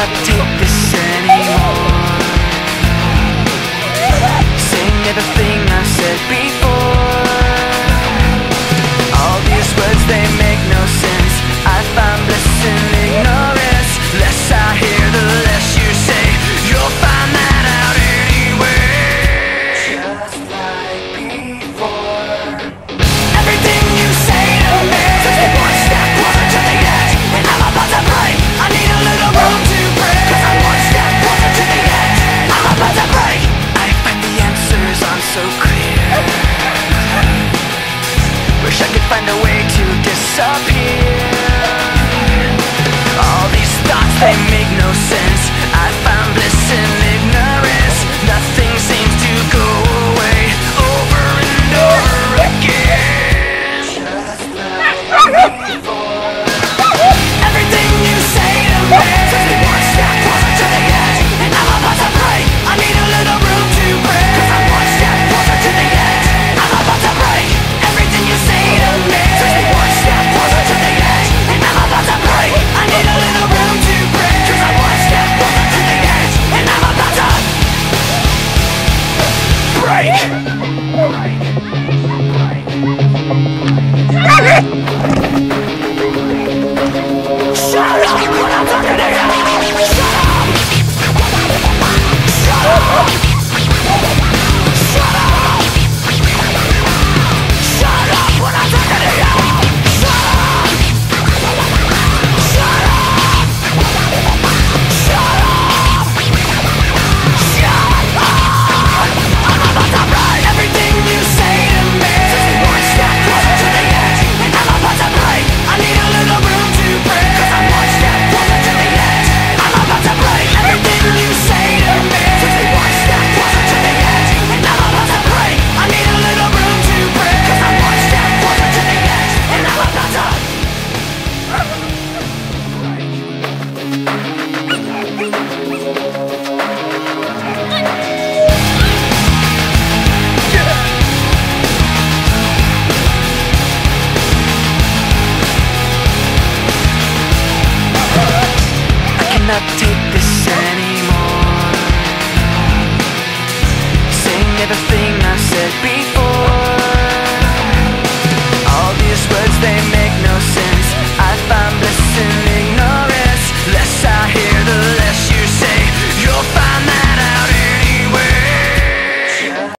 cannot take this anymore take this anymore. Saying everything I said before. All these words, they make no sense. I find bliss in ignorance Less I hear the